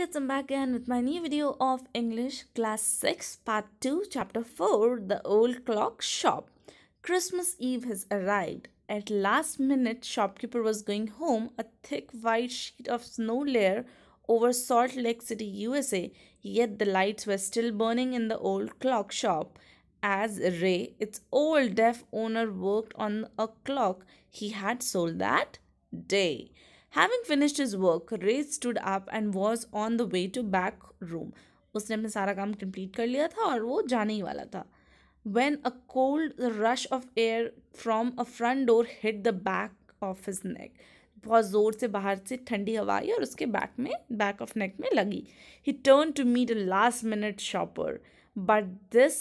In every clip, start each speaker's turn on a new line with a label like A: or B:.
A: kids, I'm back again with my new video of English Class 6 Part 2 Chapter 4 The Old Clock Shop. Christmas Eve has arrived. At last minute, shopkeeper was going home. A thick white sheet of snow layer over Salt Lake City, USA, yet the lights were still burning in the old clock shop. As Ray, its old deaf owner, worked on a clock he had sold that day. Having finished his work, Ray stood up and was on the way to back room. उसने अपना सारा काम complete कर लिया था और वो जाने ही वाला था when a cold rush of air from a front door hit the back of his neck बहुत ज़ोर से बाहर से ठंडी हवा आई और उसके बैक में बैक ऑफ नेक में लगी ही turn to meet a last minute shopper but this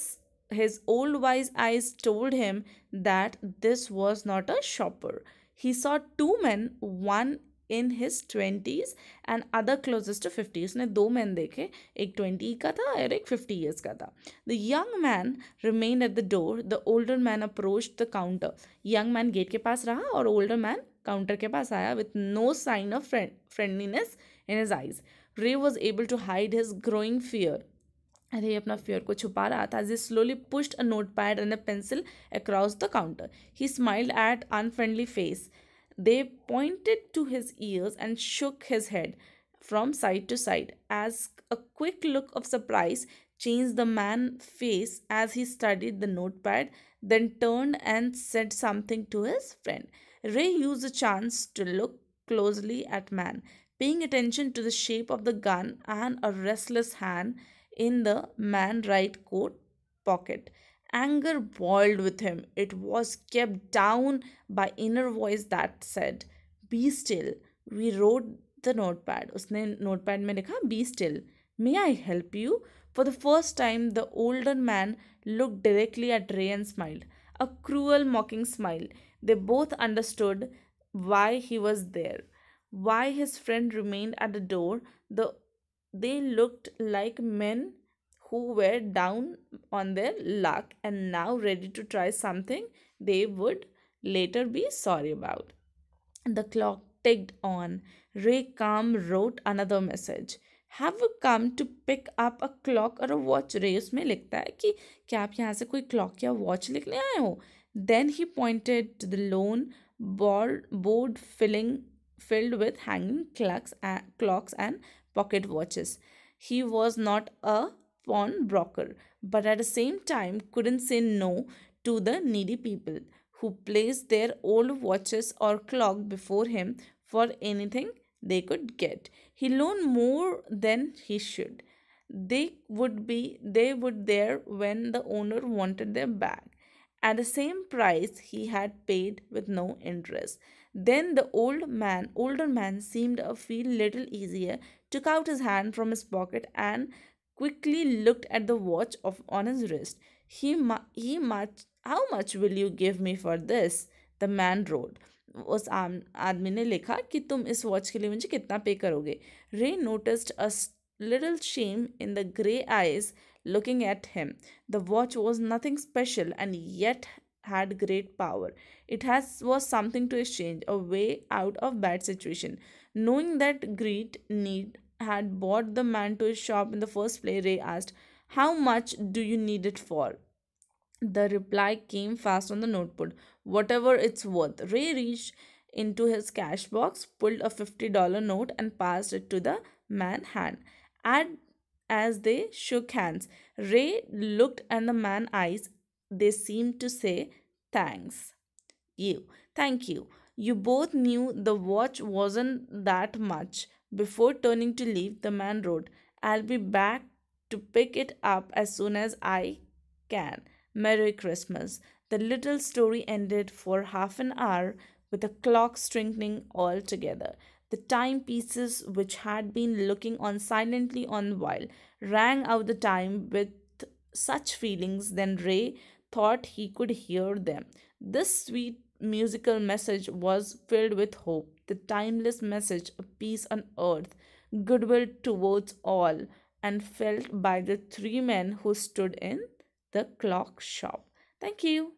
A: his old wise eyes told him that this was not a shopper. He saw two men, one in his twenties and other closest to fifty उसने दो man देखे, एक twenty का था और एक fifty years का था। The young man remain at the door the older man approach the counter young man gate के पास रहा और ओल्डर मैन काउंटर के पास आया with no sign of friend friendliness in his eyes Ray was able to hide his growing fear अरे अपना fear को छुपा रहा था he slowly pushed a note pad and a pencil across the counter he smiled at unfriendly face They pointed to his ears and shook his head from side to side as a quick look of surprise changed the man's face as he studied the notepad, then turned and said something to his friend. Ray used the chance to look closely at man, paying attention to the shape of the gun and a restless hand in the man right coat pocket. Anger boiled with him. It was kept down by inner voice that said, Be still. We wrote the notepad. उसने notepad में लिखा Be still. May I help you? For the first time, the older man looked directly at Ray and smiled. A cruel, mocking smile. They both understood why he was there, why his friend remained at the door. The they looked like men who were down on their luck and now ready to try something they would later be sorry about. The clock ticked on. Ray Calm wrote another message. Have you come to pick up a clock or a watch? रे उसमें लिखता है कि क्या आप यहाँ से कोई clock या watch लिखने आए हो Then he pointed to the lone board, board filling, filled with hanging clocks and, clocks and pocket watches. He was not a pawnbroker, but at the same time couldn't say no to the needy people who placed their old watches or clock before him for anything they could get. He loaned more than he should. They would be they would there when the owner wanted them back at the same price he had paid with no interest. Then the old man, older man seemed to feel little easier, took out his hand from his pocket and quickly looked at the watch of on his wrist. He, mu- he much, how much will you give me for this? The man wrote. उस आम आदमी ने लिखा कि तुम इस watch के लिए मुझे कितना पे करोगे Ray noticed a little shame in the grey eyes looking at him. The watch was nothing special and yet had great power. It has was something to exchange, a way out of bad situation. Knowing that great need had brought the man to his shop in the first place, Ray asked, How much do you need it for? The reply came fast on the notebook. Whatever it's worth. Ray reached into his cash box, pulled a $50 note, and passed it to the man hand. Add as they shook hands. Ray looked at the man's eyes. They seemed to say, Thanks. You. Thank you. You both knew the watch wasn't that much. Before turning to leave, the man wrote, I'll be back to pick it up as soon as I can. Merry Christmas. The little story ended for half an hour with the clock striking all together. The timepieces, which had been looking on silently on while, rang out the time with such feelings then Ray thought he could hear them. This sweet musical message was filled with hope, the timeless message of peace on earth, goodwill towards all, and felt by the three men who stood in the clock shop. Thank you.